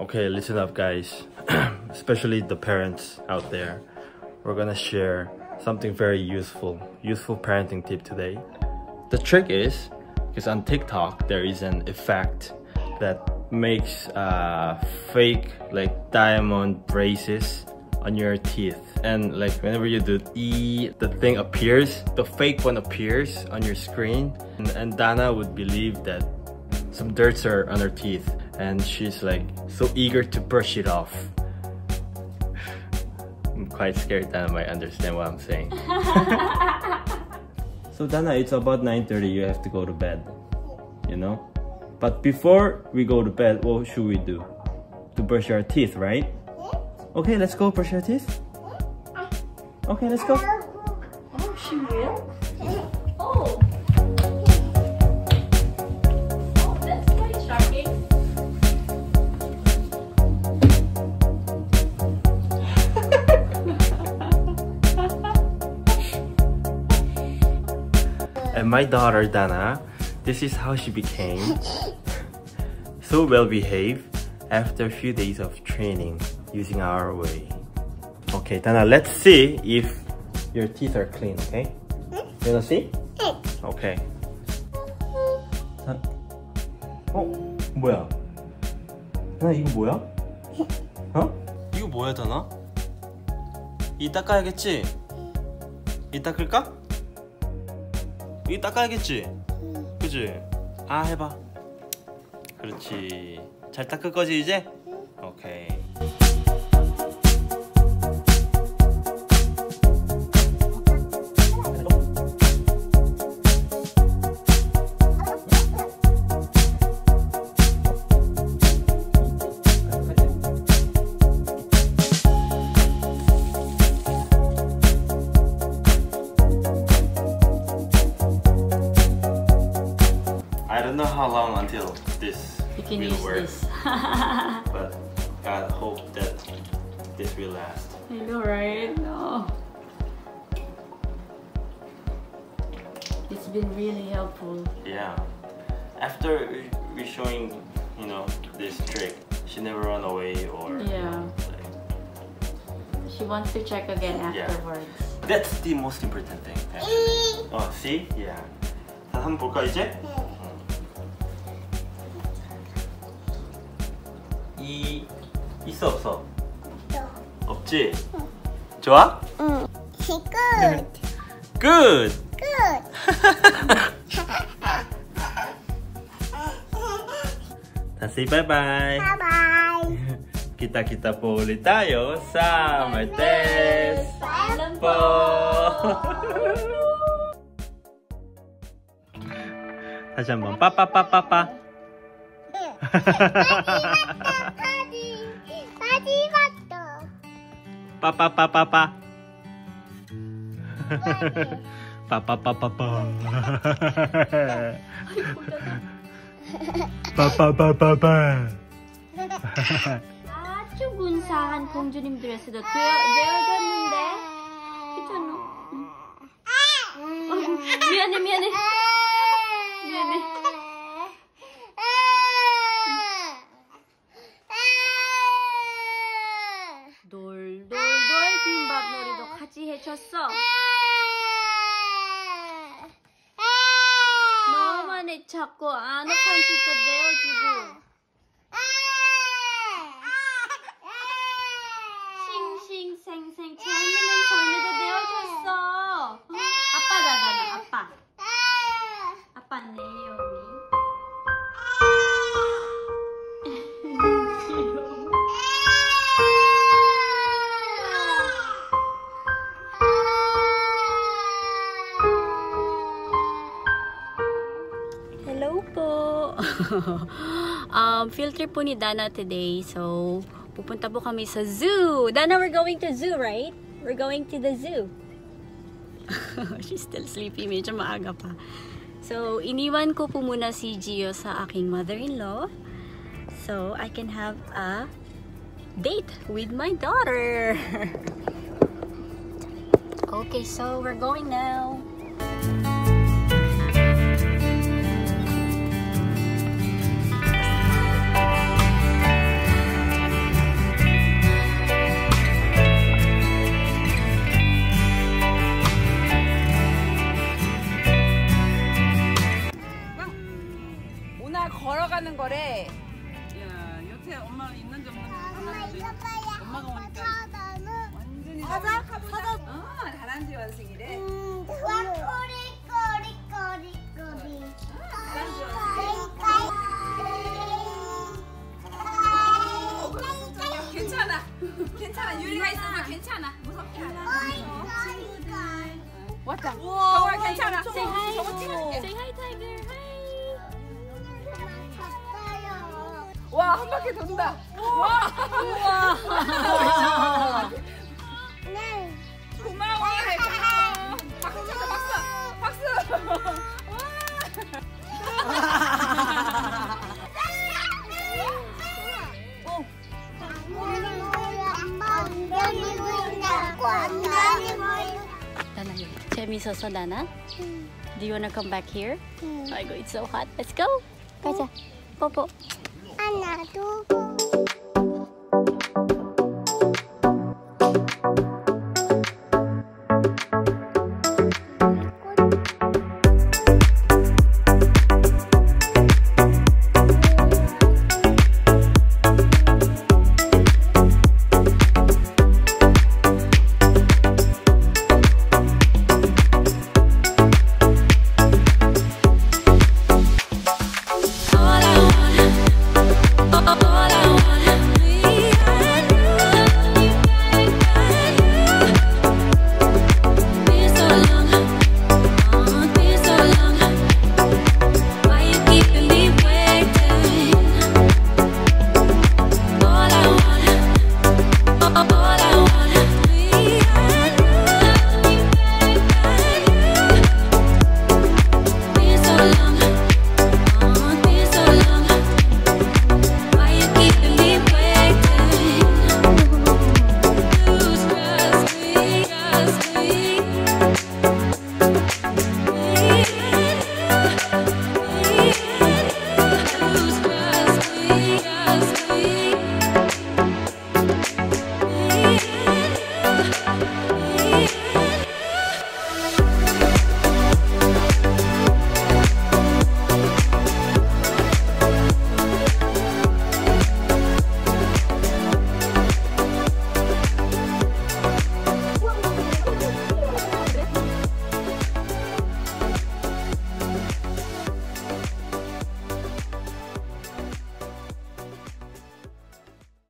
Okay, listen up, guys. Especially the parents out there. We're gonna share something very useful, useful parenting tip today. The trick is, because on TikTok there is an effect that makes uh, fake like diamond braces on your teeth and like whenever you do E the thing appears the fake one appears on your screen and, and Dana would believe that some dirts are on her teeth and she's like so eager to brush it off. I'm quite scared Dana might understand what I'm saying. So Dana it's about 9.30 you have to go to bed you know? But before we go to bed what should we do? To brush our teeth right? Okay, let's go brush your teeth. Okay, let's go. Oh, she will? And my daughter Dana, this is how she became so well behaved after a few days of training using our way. Okay, Dana, let's see if your teeth are clean, okay? You wanna see? Okay. 자, 어? 뭐야? 나 이거 뭐야? 어? 이거 뭐야, 다나? 이 닦아야겠지? 이 닦을까? 이 닦아야겠지? 그지? 아 해봐 그렇지 잘 닦을 거지 이제? 오케이 this You can will use work, this. but God hope that this will last. I know, right? No. It's been really helpful. Yeah. After we- we showing, you know, this trick, she never run away or. you Yeah. know, like- She wants to check again Yeah. afterwards. That's the most important thing. Actually. 어, see? Yeah. 자, 한번 볼까 이제? 이 있어 없어? 없지? 좋아? Good. Good. Good. 자, say bye bye. Bye bye. Kita-kita po ulit tayo sa Martes Paalam po. 다시 한번 빠빠빠빠빠. 빠빠빠빠빠. 빠빠빠빠빠. 빠빠빠빠빠. 아주 근사한 공주님 드레스도 되어, 되어졌는데? 괜찮아. 응. 어, 미안해, 미안해. 미안해. 같이 해줬어. 너만의 자꾸 아늑한 식도 내어주고. um, field trip po ni Dana today. So, pupunta po kami sa zoo. Dana, we're going to zoo, right? We're going to the zoo. She's still sleepy. Medyo maaga pa. So, iniwan ko po muna si Gio sa aking mother-in-law. So, I can have a date with my daughter. okay, so we're going now. 엄마 이거 봐요. 엄마가 오니까 나는. 완전히 사자? 사자? 어 다람쥐 음, 와 꼬리 꼬리 꼬리. 꼬리. 괜찮아. 괜찮아. 유리가 있어서 괜찮아. 무섭게 하나 왔다. 우와 정말 괜찮아. Say hi. 저거 찍어줄게. Say hi, tiger. Hi. 와 한 바퀴 돈다 재밌었어, Dana? Do you wanna come back here? I go, it's so hot. Let's go. 가자. 뽀뽀. 하나, 둘,